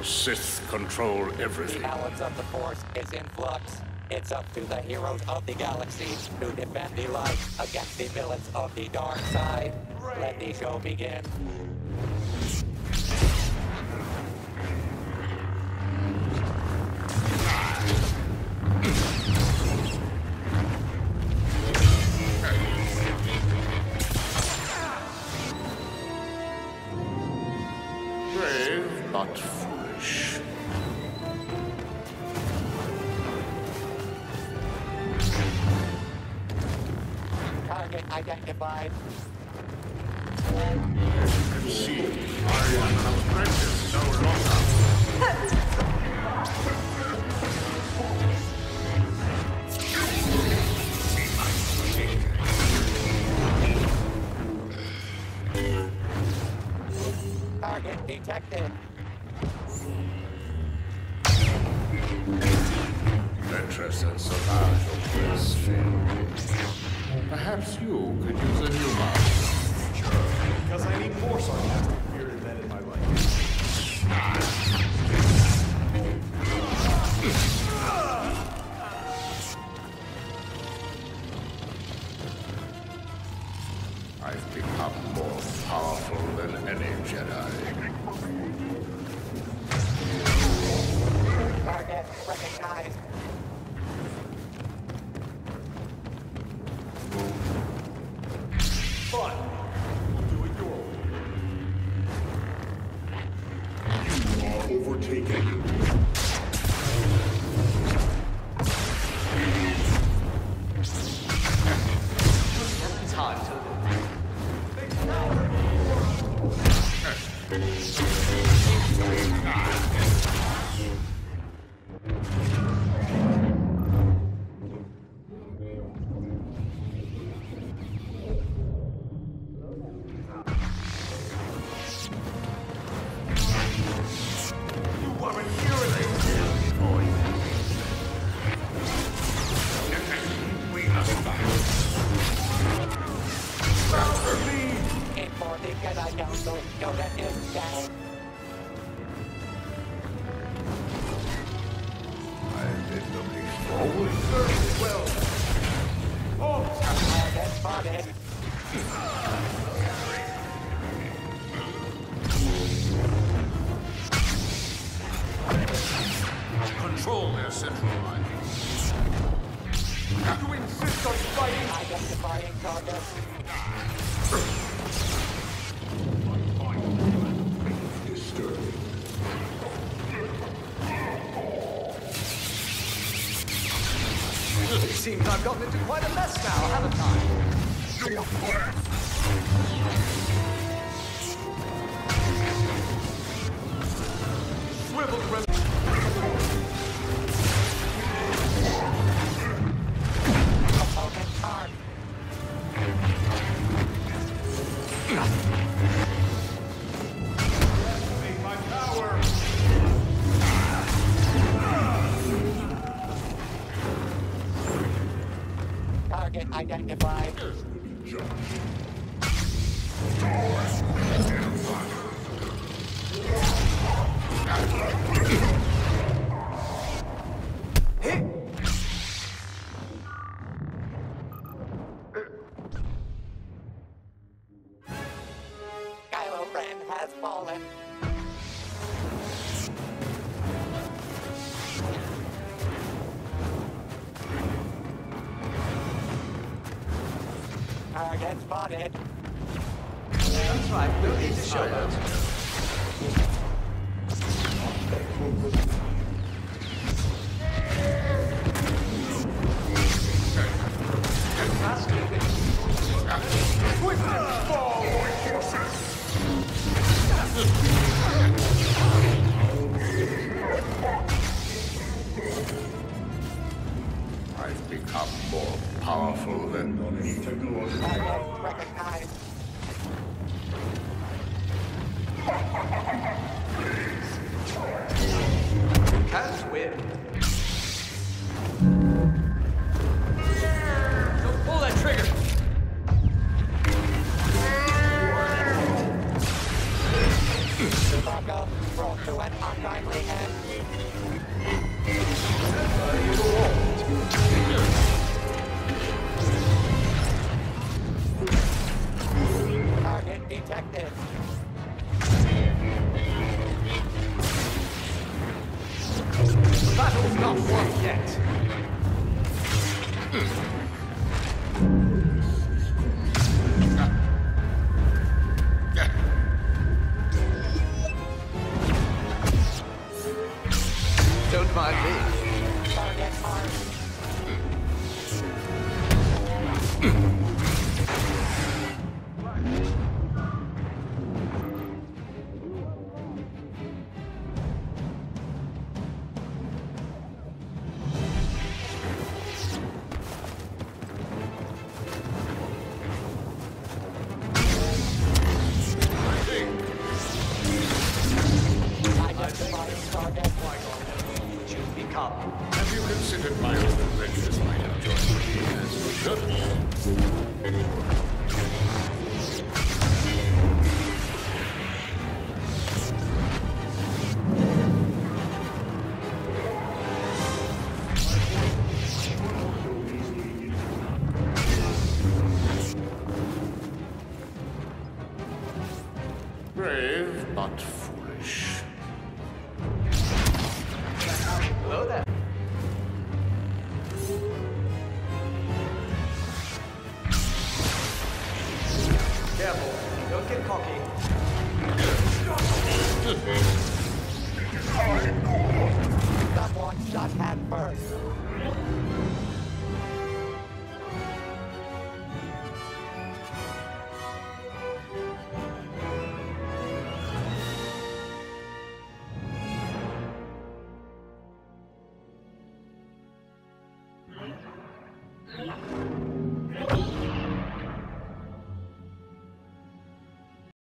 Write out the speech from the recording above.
The Sith control The balance of the Force is in flux. It's up to the heroes of the galaxy to defend the light against the villains of the dark side. Let the show begin. Brave, but Target identified. See, I am no longer. Target detected. Ventress and Savage film. Perhaps you could use a new mouse. Because I need more sarcastic bearded men in my life. I've become more powerful than any Jedi. Control their central line. You insist on fighting? Identifying target. It seems I've gotten into quite a mess now, haven't I? Identified. Kylo Ren has fallen. Target spotted. That's right, we'll need to show that. I've become more powerful than Technological. Don't Become. Have you considered my own adventures might have joined me as we Someone